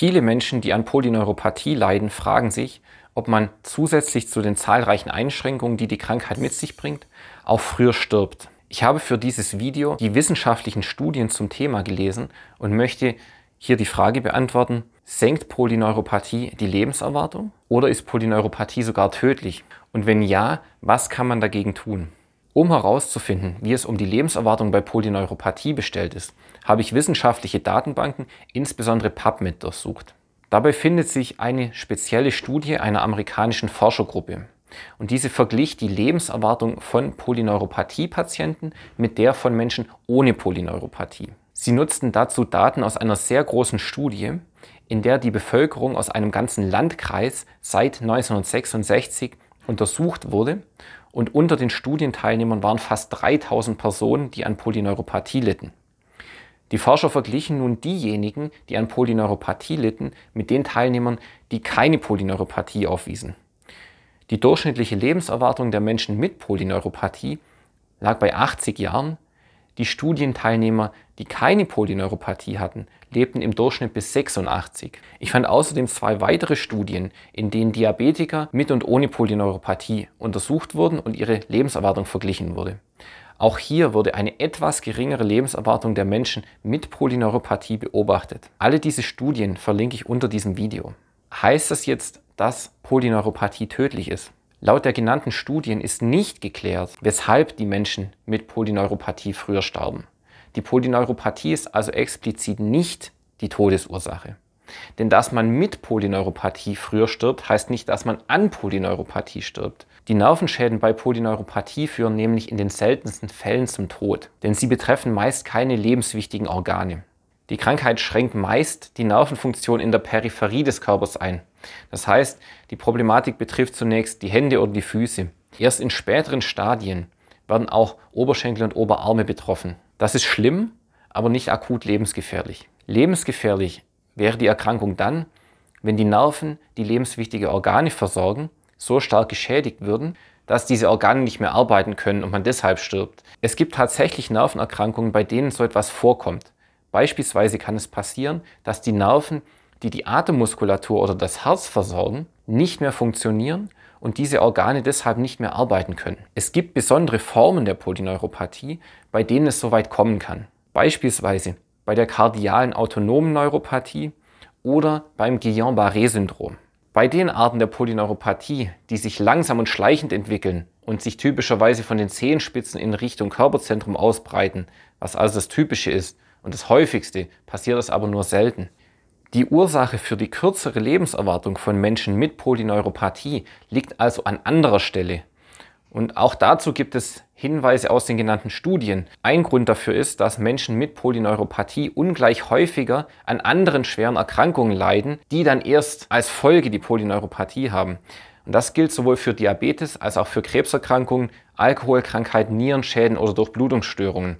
Viele Menschen, die an Polyneuropathie leiden, fragen sich, ob man zusätzlich zu den zahlreichen Einschränkungen, die die Krankheit mit sich bringt, auch früher stirbt. Ich habe für dieses Video die wissenschaftlichen Studien zum Thema gelesen und möchte hier die Frage beantworten, senkt Polyneuropathie die Lebenserwartung oder ist Polyneuropathie sogar tödlich? Und wenn ja, was kann man dagegen tun? Um herauszufinden, wie es um die Lebenserwartung bei Polyneuropathie bestellt ist, habe ich wissenschaftliche Datenbanken, insbesondere PubMed, durchsucht. Dabei findet sich eine spezielle Studie einer amerikanischen Forschergruppe. Und diese verglich die Lebenserwartung von Polyneuropathie-Patienten mit der von Menschen ohne Polyneuropathie. Sie nutzten dazu Daten aus einer sehr großen Studie, in der die Bevölkerung aus einem ganzen Landkreis seit 1966 untersucht wurde und unter den Studienteilnehmern waren fast 3000 Personen, die an Polyneuropathie litten. Die Forscher verglichen nun diejenigen, die an Polyneuropathie litten, mit den Teilnehmern, die keine Polyneuropathie aufwiesen. Die durchschnittliche Lebenserwartung der Menschen mit Polyneuropathie lag bei 80 Jahren. Die Studienteilnehmer, die keine Polyneuropathie hatten, lebten im Durchschnitt bis 86. Ich fand außerdem zwei weitere Studien, in denen Diabetiker mit und ohne Polyneuropathie untersucht wurden und ihre Lebenserwartung verglichen wurde. Auch hier wurde eine etwas geringere Lebenserwartung der Menschen mit Polyneuropathie beobachtet. Alle diese Studien verlinke ich unter diesem Video. Heißt das jetzt, dass Polyneuropathie tödlich ist? Laut der genannten Studien ist nicht geklärt, weshalb die Menschen mit Polyneuropathie früher starben. Die Polyneuropathie ist also explizit nicht die Todesursache. Denn dass man mit Polyneuropathie früher stirbt, heißt nicht, dass man an Polyneuropathie stirbt. Die Nervenschäden bei Polyneuropathie führen nämlich in den seltensten Fällen zum Tod, denn sie betreffen meist keine lebenswichtigen Organe. Die Krankheit schränkt meist die Nervenfunktion in der Peripherie des Körpers ein. Das heißt, die Problematik betrifft zunächst die Hände oder die Füße. Erst in späteren Stadien werden auch Oberschenkel und Oberarme betroffen. Das ist schlimm, aber nicht akut lebensgefährlich. Lebensgefährlich wäre die Erkrankung dann, wenn die Nerven, die lebenswichtige Organe versorgen, so stark geschädigt würden, dass diese Organe nicht mehr arbeiten können und man deshalb stirbt. Es gibt tatsächlich Nervenerkrankungen, bei denen so etwas vorkommt. Beispielsweise kann es passieren, dass die Nerven, die die Atemmuskulatur oder das Herz versorgen, nicht mehr funktionieren und diese Organe deshalb nicht mehr arbeiten können. Es gibt besondere Formen der Polyneuropathie, bei denen es so weit kommen kann. Beispielsweise bei der kardialen autonomen Neuropathie oder beim Guillain-Barré-Syndrom. Bei den Arten der Polyneuropathie, die sich langsam und schleichend entwickeln und sich typischerweise von den Zehenspitzen in Richtung Körperzentrum ausbreiten, was also das Typische ist und das häufigste, passiert das aber nur selten. Die Ursache für die kürzere Lebenserwartung von Menschen mit Polyneuropathie liegt also an anderer Stelle und auch dazu gibt es Hinweise aus den genannten Studien. Ein Grund dafür ist, dass Menschen mit Polyneuropathie ungleich häufiger an anderen schweren Erkrankungen leiden, die dann erst als Folge die Polyneuropathie haben. Und das gilt sowohl für Diabetes als auch für Krebserkrankungen, Alkoholkrankheiten, Nierenschäden oder Durchblutungsstörungen.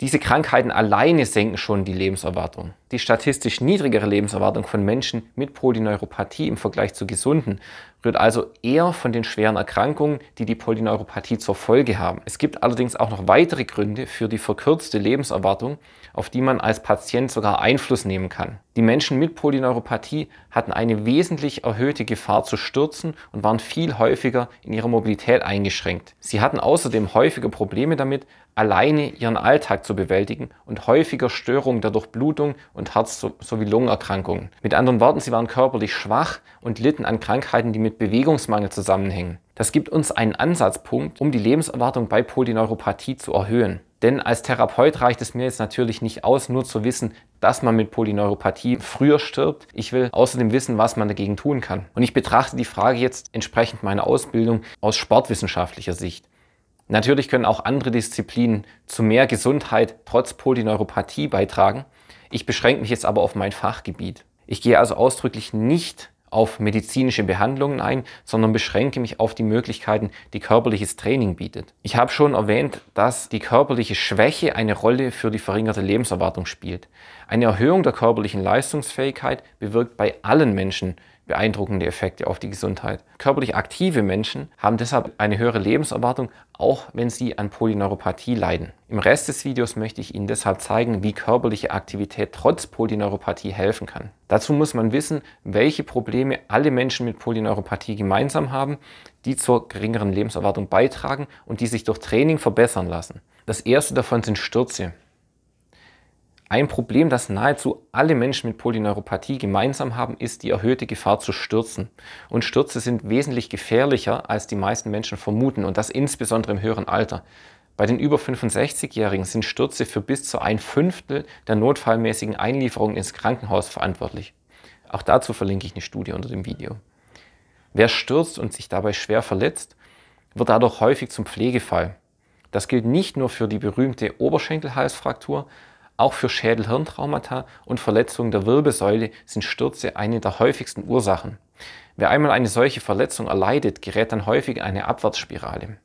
Diese Krankheiten alleine senken schon die Lebenserwartung. Die statistisch niedrigere Lebenserwartung von Menschen mit Polyneuropathie im Vergleich zu gesunden rührt also eher von den schweren Erkrankungen, die die Polyneuropathie zur Folge haben. Es gibt allerdings auch noch weitere Gründe für die verkürzte Lebenserwartung, auf die man als Patient sogar Einfluss nehmen kann. Die Menschen mit Polyneuropathie hatten eine wesentlich erhöhte Gefahr zu stürzen und waren viel häufiger in ihrer Mobilität eingeschränkt. Sie hatten außerdem häufiger Probleme damit, alleine ihren Alltag zu bewältigen und häufiger Störungen der Durchblutung und Herz- sowie Lungenerkrankungen. Mit anderen Worten, sie waren körperlich schwach und litten an Krankheiten, die mit Bewegungsmangel zusammenhängen. Das gibt uns einen Ansatzpunkt, um die Lebenserwartung bei Polyneuropathie zu erhöhen. Denn als Therapeut reicht es mir jetzt natürlich nicht aus, nur zu wissen, dass man mit Polyneuropathie früher stirbt. Ich will außerdem wissen, was man dagegen tun kann. Und ich betrachte die Frage jetzt entsprechend meiner Ausbildung aus sportwissenschaftlicher Sicht. Natürlich können auch andere Disziplinen zu mehr Gesundheit trotz Polyneuropathie beitragen. Ich beschränke mich jetzt aber auf mein Fachgebiet. Ich gehe also ausdrücklich nicht auf medizinische Behandlungen ein, sondern beschränke mich auf die Möglichkeiten, die körperliches Training bietet. Ich habe schon erwähnt, dass die körperliche Schwäche eine Rolle für die verringerte Lebenserwartung spielt. Eine Erhöhung der körperlichen Leistungsfähigkeit bewirkt bei allen Menschen beeindruckende Effekte auf die Gesundheit. Körperlich aktive Menschen haben deshalb eine höhere Lebenserwartung, auch wenn sie an Polyneuropathie leiden. Im Rest des Videos möchte ich Ihnen deshalb zeigen, wie körperliche Aktivität trotz Polyneuropathie helfen kann. Dazu muss man wissen, welche Probleme alle Menschen mit Polyneuropathie gemeinsam haben, die zur geringeren Lebenserwartung beitragen und die sich durch Training verbessern lassen. Das erste davon sind Stürze. Ein Problem, das nahezu alle Menschen mit Polyneuropathie gemeinsam haben, ist die erhöhte Gefahr zu stürzen. Und Stürze sind wesentlich gefährlicher, als die meisten Menschen vermuten, und das insbesondere im höheren Alter. Bei den über 65-Jährigen sind Stürze für bis zu ein Fünftel der notfallmäßigen Einlieferungen ins Krankenhaus verantwortlich. Auch dazu verlinke ich eine Studie unter dem Video. Wer stürzt und sich dabei schwer verletzt, wird dadurch häufig zum Pflegefall. Das gilt nicht nur für die berühmte Oberschenkelhalsfraktur, auch für Schädel-Hirntraumata und Verletzungen der Wirbelsäule sind Stürze eine der häufigsten Ursachen. Wer einmal eine solche Verletzung erleidet, gerät dann häufig in eine Abwärtsspirale,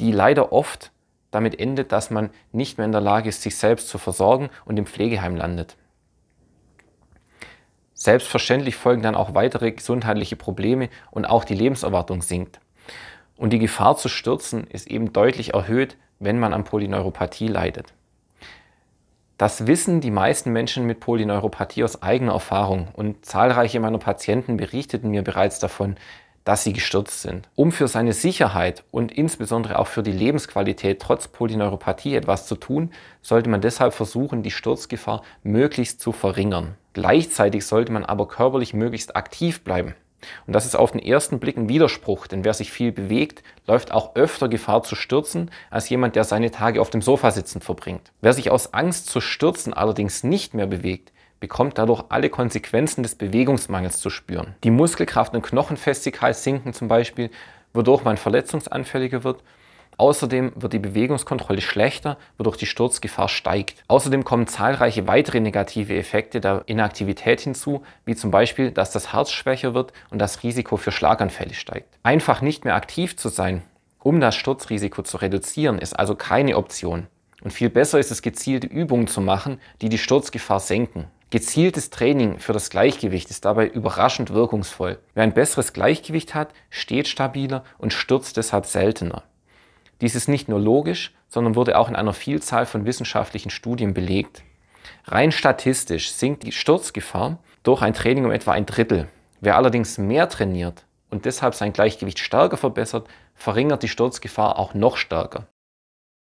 die leider oft damit endet, dass man nicht mehr in der Lage ist, sich selbst zu versorgen und im Pflegeheim landet. Selbstverständlich folgen dann auch weitere gesundheitliche Probleme und auch die Lebenserwartung sinkt. Und die Gefahr zu stürzen ist eben deutlich erhöht, wenn man an Polyneuropathie leidet. Das wissen die meisten Menschen mit Polyneuropathie aus eigener Erfahrung und zahlreiche meiner Patienten berichteten mir bereits davon, dass sie gestürzt sind. Um für seine Sicherheit und insbesondere auch für die Lebensqualität trotz Polyneuropathie etwas zu tun, sollte man deshalb versuchen, die Sturzgefahr möglichst zu verringern. Gleichzeitig sollte man aber körperlich möglichst aktiv bleiben. Und das ist auf den ersten Blick ein Widerspruch, denn wer sich viel bewegt, läuft auch öfter Gefahr zu stürzen, als jemand, der seine Tage auf dem Sofa sitzend verbringt. Wer sich aus Angst zu stürzen allerdings nicht mehr bewegt, bekommt dadurch alle Konsequenzen des Bewegungsmangels zu spüren. Die Muskelkraft und Knochenfestigkeit sinken zum Beispiel, wodurch man verletzungsanfälliger wird Außerdem wird die Bewegungskontrolle schlechter, wodurch die Sturzgefahr steigt. Außerdem kommen zahlreiche weitere negative Effekte der Inaktivität hinzu, wie zum Beispiel, dass das Herz schwächer wird und das Risiko für Schlaganfälle steigt. Einfach nicht mehr aktiv zu sein, um das Sturzrisiko zu reduzieren, ist also keine Option. Und viel besser ist es, gezielte Übungen zu machen, die die Sturzgefahr senken. Gezieltes Training für das Gleichgewicht ist dabei überraschend wirkungsvoll. Wer ein besseres Gleichgewicht hat, steht stabiler und stürzt deshalb seltener. Dies ist nicht nur logisch, sondern wurde auch in einer Vielzahl von wissenschaftlichen Studien belegt. Rein statistisch sinkt die Sturzgefahr durch ein Training um etwa ein Drittel. Wer allerdings mehr trainiert und deshalb sein Gleichgewicht stärker verbessert, verringert die Sturzgefahr auch noch stärker.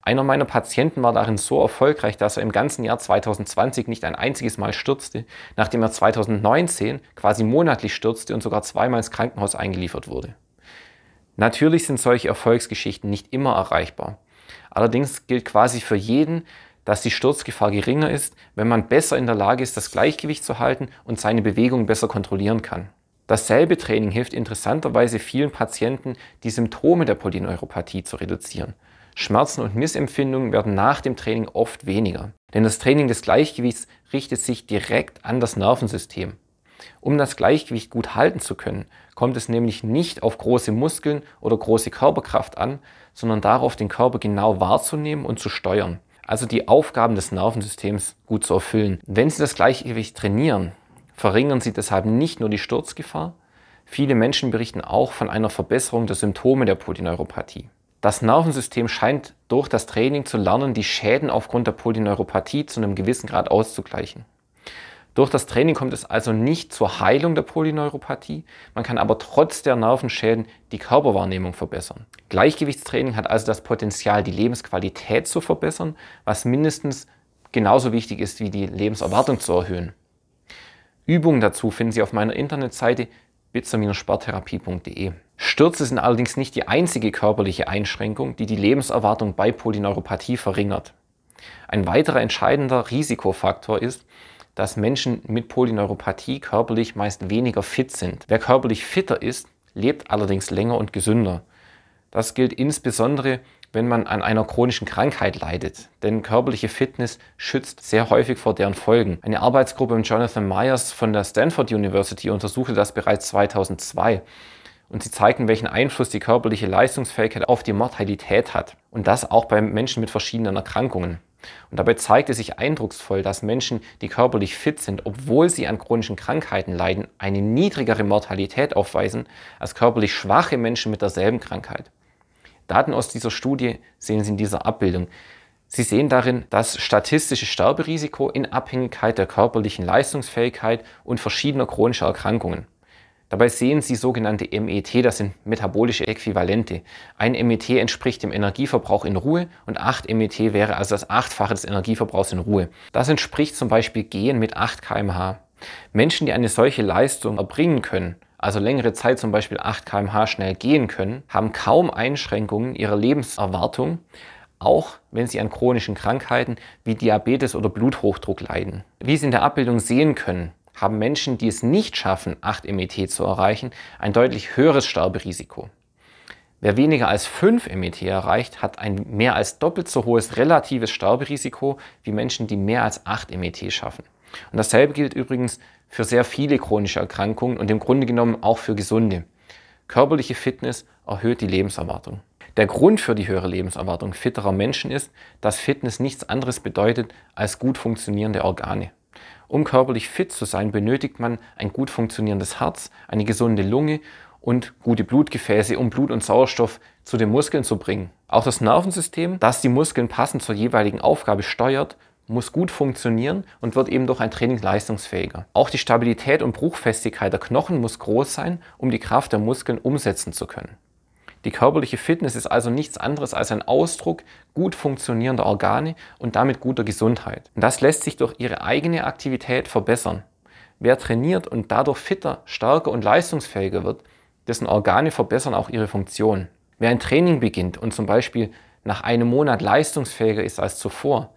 Einer meiner Patienten war darin so erfolgreich, dass er im ganzen Jahr 2020 nicht ein einziges Mal stürzte, nachdem er 2019 quasi monatlich stürzte und sogar zweimal ins Krankenhaus eingeliefert wurde. Natürlich sind solche Erfolgsgeschichten nicht immer erreichbar. Allerdings gilt quasi für jeden, dass die Sturzgefahr geringer ist, wenn man besser in der Lage ist, das Gleichgewicht zu halten und seine Bewegung besser kontrollieren kann. Dasselbe Training hilft interessanterweise vielen Patienten, die Symptome der Polyneuropathie zu reduzieren. Schmerzen und Missempfindungen werden nach dem Training oft weniger. Denn das Training des Gleichgewichts richtet sich direkt an das Nervensystem. Um das Gleichgewicht gut halten zu können, kommt es nämlich nicht auf große Muskeln oder große Körperkraft an, sondern darauf, den Körper genau wahrzunehmen und zu steuern. Also die Aufgaben des Nervensystems gut zu erfüllen. Wenn Sie das Gleichgewicht trainieren, verringern Sie deshalb nicht nur die Sturzgefahr, viele Menschen berichten auch von einer Verbesserung der Symptome der Polyneuropathie. Das Nervensystem scheint durch das Training zu lernen, die Schäden aufgrund der Polyneuropathie zu einem gewissen Grad auszugleichen. Durch das Training kommt es also nicht zur Heilung der Polyneuropathie, man kann aber trotz der Nervenschäden die Körperwahrnehmung verbessern. Gleichgewichtstraining hat also das Potenzial, die Lebensqualität zu verbessern, was mindestens genauso wichtig ist wie die Lebenserwartung zu erhöhen. Übungen dazu finden Sie auf meiner Internetseite bitzer-sporttherapie.de. Stürze sind allerdings nicht die einzige körperliche Einschränkung, die die Lebenserwartung bei Polyneuropathie verringert. Ein weiterer entscheidender Risikofaktor ist, dass Menschen mit Polyneuropathie körperlich meist weniger fit sind. Wer körperlich fitter ist, lebt allerdings länger und gesünder. Das gilt insbesondere, wenn man an einer chronischen Krankheit leidet, denn körperliche Fitness schützt sehr häufig vor deren Folgen. Eine Arbeitsgruppe mit Jonathan Myers von der Stanford University untersuchte das bereits 2002 und sie zeigten, welchen Einfluss die körperliche Leistungsfähigkeit auf die Mortalität hat und das auch bei Menschen mit verschiedenen Erkrankungen. Und dabei zeigt es sich eindrucksvoll, dass Menschen, die körperlich fit sind, obwohl sie an chronischen Krankheiten leiden, eine niedrigere Mortalität aufweisen als körperlich schwache Menschen mit derselben Krankheit. Daten aus dieser Studie sehen Sie in dieser Abbildung. Sie sehen darin das statistische Sterberisiko in Abhängigkeit der körperlichen Leistungsfähigkeit und verschiedener chronischer Erkrankungen. Dabei sehen Sie sogenannte MET, das sind metabolische Äquivalente. Ein MET entspricht dem Energieverbrauch in Ruhe und 8 MET wäre also das Achtfache des Energieverbrauchs in Ruhe. Das entspricht zum Beispiel Gehen mit 8 kmh. Menschen, die eine solche Leistung erbringen können, also längere Zeit zum Beispiel 8 kmh schnell gehen können, haben kaum Einschränkungen ihrer Lebenserwartung, auch wenn sie an chronischen Krankheiten wie Diabetes oder Bluthochdruck leiden. Wie Sie in der Abbildung sehen können, haben Menschen, die es nicht schaffen, 8 MET zu erreichen, ein deutlich höheres Sterberisiko. Wer weniger als 5 MET erreicht, hat ein mehr als doppelt so hohes relatives Sterberisiko wie Menschen, die mehr als 8 MET schaffen. Und dasselbe gilt übrigens für sehr viele chronische Erkrankungen und im Grunde genommen auch für gesunde. Körperliche Fitness erhöht die Lebenserwartung. Der Grund für die höhere Lebenserwartung fitterer Menschen ist, dass Fitness nichts anderes bedeutet als gut funktionierende Organe. Um körperlich fit zu sein, benötigt man ein gut funktionierendes Herz, eine gesunde Lunge und gute Blutgefäße, um Blut und Sauerstoff zu den Muskeln zu bringen. Auch das Nervensystem, das die Muskeln passend zur jeweiligen Aufgabe steuert, muss gut funktionieren und wird eben durch ein Training leistungsfähiger. Auch die Stabilität und Bruchfestigkeit der Knochen muss groß sein, um die Kraft der Muskeln umsetzen zu können. Die körperliche Fitness ist also nichts anderes als ein Ausdruck gut funktionierender Organe und damit guter Gesundheit. Und das lässt sich durch ihre eigene Aktivität verbessern. Wer trainiert und dadurch fitter, stärker und leistungsfähiger wird, dessen Organe verbessern auch ihre Funktion. Wer ein Training beginnt und zum Beispiel nach einem Monat leistungsfähiger ist als zuvor,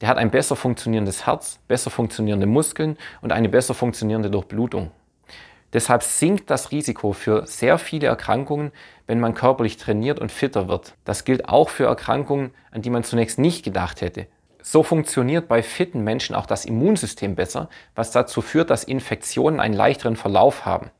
der hat ein besser funktionierendes Herz, besser funktionierende Muskeln und eine besser funktionierende Durchblutung. Deshalb sinkt das Risiko für sehr viele Erkrankungen, wenn man körperlich trainiert und fitter wird. Das gilt auch für Erkrankungen, an die man zunächst nicht gedacht hätte. So funktioniert bei fitten Menschen auch das Immunsystem besser, was dazu führt, dass Infektionen einen leichteren Verlauf haben.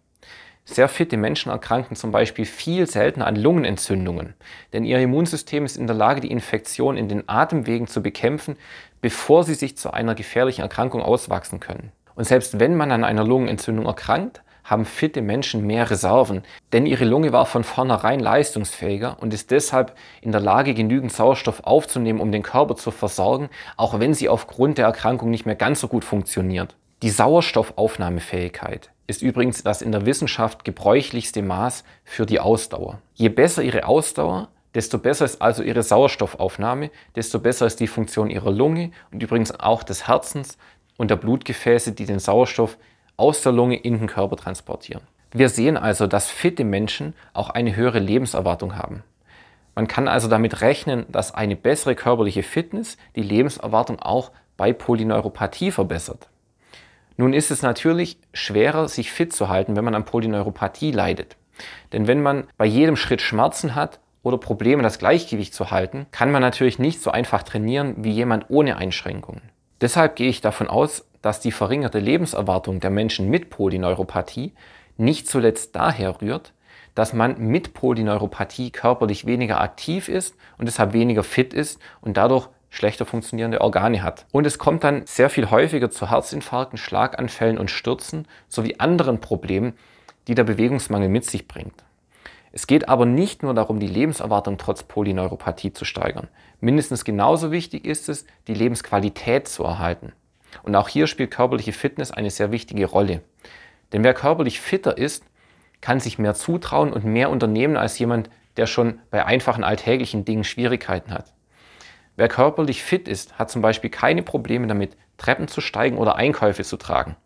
Sehr fitte Menschen erkranken zum Beispiel viel seltener an Lungenentzündungen, denn ihr Immunsystem ist in der Lage, die Infektion in den Atemwegen zu bekämpfen, bevor sie sich zu einer gefährlichen Erkrankung auswachsen können. Und selbst wenn man an einer Lungenentzündung erkrankt, haben fitte Menschen mehr Reserven, denn ihre Lunge war von vornherein leistungsfähiger und ist deshalb in der Lage, genügend Sauerstoff aufzunehmen, um den Körper zu versorgen, auch wenn sie aufgrund der Erkrankung nicht mehr ganz so gut funktioniert. Die Sauerstoffaufnahmefähigkeit ist übrigens das in der Wissenschaft gebräuchlichste Maß für die Ausdauer. Je besser ihre Ausdauer, desto besser ist also ihre Sauerstoffaufnahme, desto besser ist die Funktion ihrer Lunge und übrigens auch des Herzens und der Blutgefäße, die den Sauerstoff aus der Lunge in den Körper transportieren. Wir sehen also, dass fitte Menschen auch eine höhere Lebenserwartung haben. Man kann also damit rechnen, dass eine bessere körperliche Fitness die Lebenserwartung auch bei Polyneuropathie verbessert. Nun ist es natürlich schwerer, sich fit zu halten, wenn man an Polyneuropathie leidet. Denn wenn man bei jedem Schritt Schmerzen hat oder Probleme, das Gleichgewicht zu halten, kann man natürlich nicht so einfach trainieren wie jemand ohne Einschränkungen. Deshalb gehe ich davon aus, dass die verringerte Lebenserwartung der Menschen mit Polyneuropathie nicht zuletzt daher rührt, dass man mit Polyneuropathie körperlich weniger aktiv ist und deshalb weniger fit ist und dadurch schlechter funktionierende Organe hat. Und es kommt dann sehr viel häufiger zu Herzinfarkten, Schlaganfällen und Stürzen sowie anderen Problemen, die der Bewegungsmangel mit sich bringt. Es geht aber nicht nur darum, die Lebenserwartung trotz Polyneuropathie zu steigern. Mindestens genauso wichtig ist es, die Lebensqualität zu erhalten. Und auch hier spielt körperliche Fitness eine sehr wichtige Rolle. Denn wer körperlich fitter ist, kann sich mehr zutrauen und mehr unternehmen als jemand, der schon bei einfachen alltäglichen Dingen Schwierigkeiten hat. Wer körperlich fit ist, hat zum Beispiel keine Probleme damit, Treppen zu steigen oder Einkäufe zu tragen.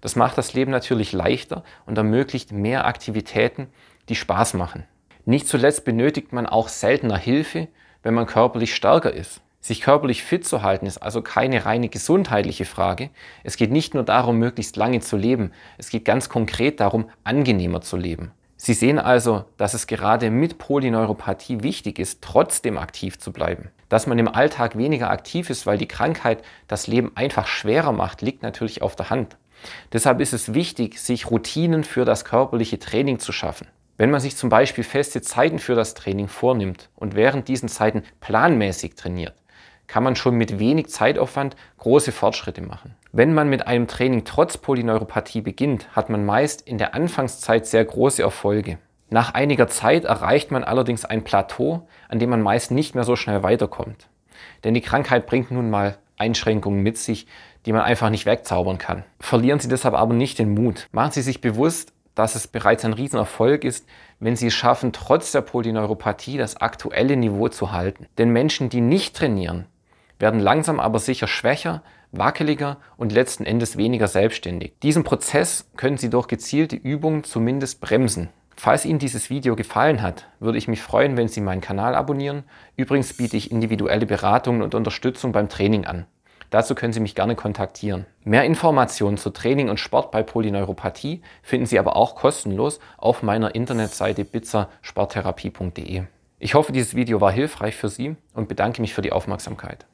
Das macht das Leben natürlich leichter und ermöglicht mehr Aktivitäten, die Spaß machen. Nicht zuletzt benötigt man auch seltener Hilfe, wenn man körperlich stärker ist. Sich körperlich fit zu halten ist also keine reine gesundheitliche Frage. Es geht nicht nur darum, möglichst lange zu leben, es geht ganz konkret darum, angenehmer zu leben. Sie sehen also, dass es gerade mit Polyneuropathie wichtig ist, trotzdem aktiv zu bleiben. Dass man im Alltag weniger aktiv ist, weil die Krankheit das Leben einfach schwerer macht, liegt natürlich auf der Hand. Deshalb ist es wichtig, sich Routinen für das körperliche Training zu schaffen. Wenn man sich zum Beispiel feste Zeiten für das Training vornimmt und während diesen Zeiten planmäßig trainiert, kann man schon mit wenig Zeitaufwand große Fortschritte machen. Wenn man mit einem Training trotz Polyneuropathie beginnt, hat man meist in der Anfangszeit sehr große Erfolge. Nach einiger Zeit erreicht man allerdings ein Plateau, an dem man meist nicht mehr so schnell weiterkommt. Denn die Krankheit bringt nun mal Einschränkungen mit sich, die man einfach nicht wegzaubern kann. Verlieren Sie deshalb aber nicht den Mut. Machen Sie sich bewusst, dass es bereits ein Riesenerfolg ist, wenn Sie es schaffen, trotz der Polyneuropathie das aktuelle Niveau zu halten. Denn Menschen, die nicht trainieren, werden langsam aber sicher schwächer, wackeliger und letzten Endes weniger selbstständig. Diesen Prozess können Sie durch gezielte Übungen zumindest bremsen. Falls Ihnen dieses Video gefallen hat, würde ich mich freuen, wenn Sie meinen Kanal abonnieren. Übrigens biete ich individuelle Beratungen und Unterstützung beim Training an. Dazu können Sie mich gerne kontaktieren. Mehr Informationen zu Training und Sport bei Polyneuropathie finden Sie aber auch kostenlos auf meiner Internetseite bizzasporttherapie.de. Ich hoffe, dieses Video war hilfreich für Sie und bedanke mich für die Aufmerksamkeit.